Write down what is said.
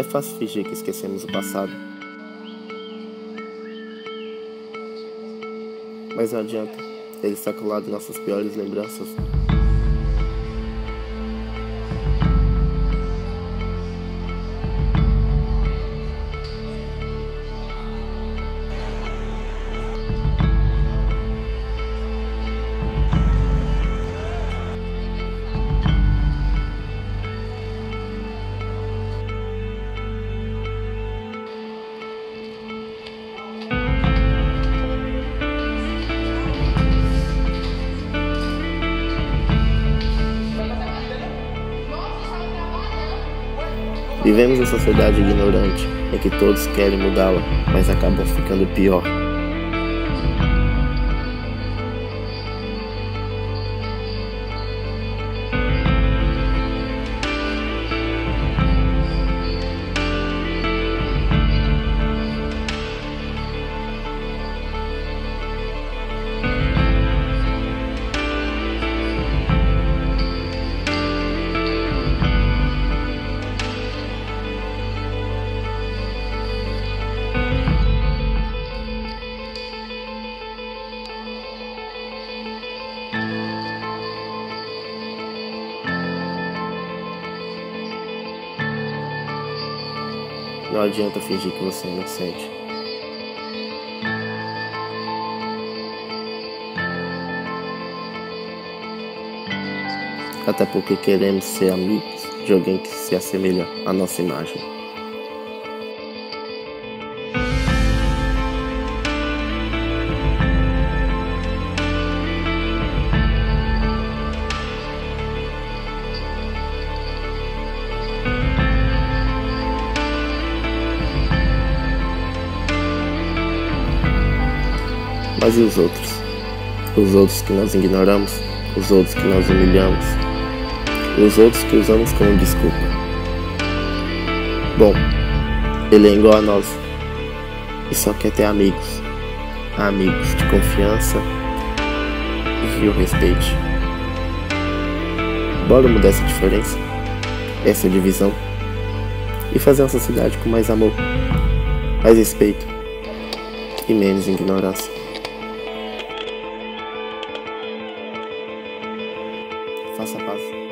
É fácil fingir que esquecemos o passado. Mas não adianta, ele está colado em nossas piores lembranças. Vivemos em sociedade ignorante, em que todos querem mudá-la, mas acabam ficando pior. Não adianta fingir que você é inocente. Até porque queremos ser amigos de alguém que se assemelha à nossa imagem. Mas e os outros? Os outros que nós ignoramos? Os outros que nós humilhamos? Os outros que usamos como desculpa? Bom, ele é igual a nós e só quer ter amigos. Amigos de confiança e o respeite. Bora mudar essa diferença, essa divisão e fazer uma sociedade com mais amor, mais respeito e menos ignorância. esa paz.